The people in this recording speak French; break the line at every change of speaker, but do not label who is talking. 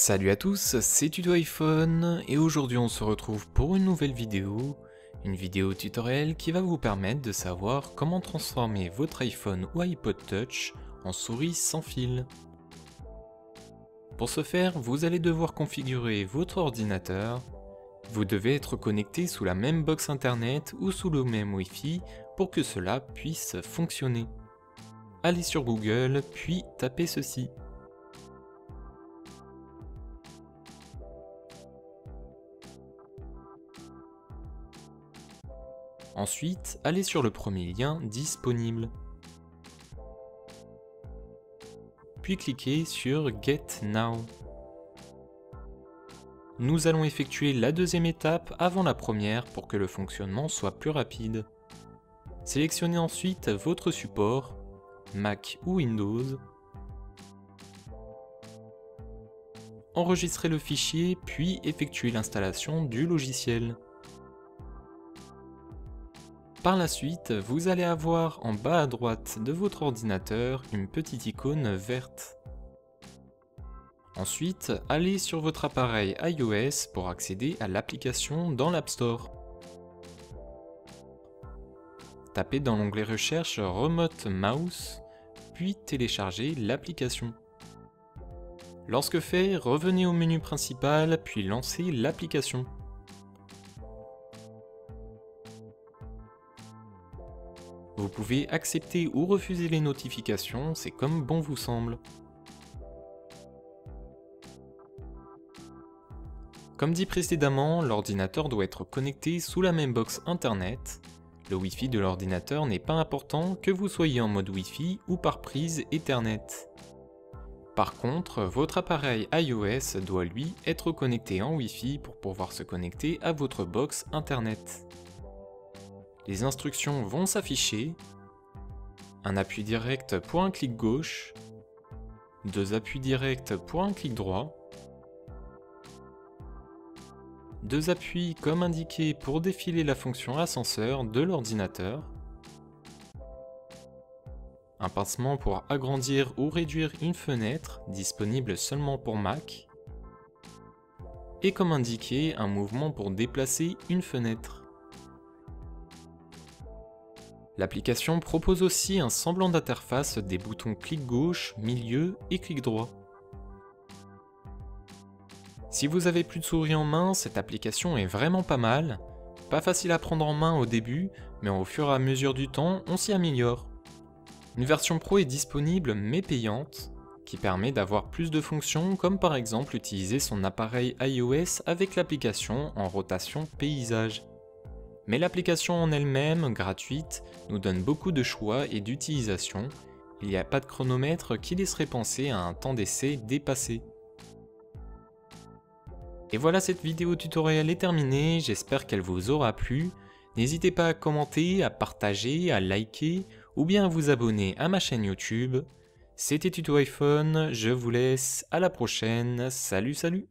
Salut à tous, c'est Tuto iPhone et aujourd'hui on se retrouve pour une nouvelle vidéo, une vidéo tutoriel qui va vous permettre de savoir comment transformer votre iPhone ou iPod Touch en souris sans fil. Pour ce faire, vous allez devoir configurer votre ordinateur. Vous devez être connecté sous la même box internet ou sous le même Wi-Fi pour que cela puisse fonctionner. Allez sur Google puis tapez ceci. Ensuite, allez sur le premier lien disponible. Puis cliquez sur Get Now. Nous allons effectuer la deuxième étape avant la première pour que le fonctionnement soit plus rapide. Sélectionnez ensuite votre support, Mac ou Windows. Enregistrez le fichier puis effectuez l'installation du logiciel. Par la suite, vous allez avoir en bas à droite de votre ordinateur une petite icône verte. Ensuite, allez sur votre appareil iOS pour accéder à l'application dans l'App Store. Tapez dans l'onglet recherche Remote Mouse, puis téléchargez l'application. Lorsque fait, revenez au menu principal, puis lancez l'application. Vous pouvez accepter ou refuser les notifications, c'est comme bon vous semble. Comme dit précédemment, l'ordinateur doit être connecté sous la même box internet. Le Wi-Fi de l'ordinateur n'est pas important que vous soyez en mode Wi-Fi ou par prise Ethernet. Par contre, votre appareil iOS doit lui être connecté en Wi-Fi pour pouvoir se connecter à votre box internet les instructions vont s'afficher. Un appui direct pour un clic gauche, deux appuis directs pour un clic droit, deux appuis comme indiqué pour défiler la fonction ascenseur de l'ordinateur, un pincement pour agrandir ou réduire une fenêtre disponible seulement pour Mac, et comme indiqué un mouvement pour déplacer une fenêtre. L'application propose aussi un semblant d'interface des boutons clic gauche, milieu et clic droit. Si vous avez plus de souris en main, cette application est vraiment pas mal. Pas facile à prendre en main au début, mais au fur et à mesure du temps, on s'y améliore. Une version pro est disponible mais payante, qui permet d'avoir plus de fonctions comme par exemple utiliser son appareil iOS avec l'application en rotation paysage mais l'application en elle-même, gratuite, nous donne beaucoup de choix et d'utilisation, il n'y a pas de chronomètre qui laisserait penser à un temps d'essai dépassé. Et voilà cette vidéo tutoriel est terminée, j'espère qu'elle vous aura plu. N'hésitez pas à commenter, à partager, à liker ou bien à vous abonner à ma chaîne YouTube. C'était Tuto iPhone, je vous laisse, à la prochaine, salut salut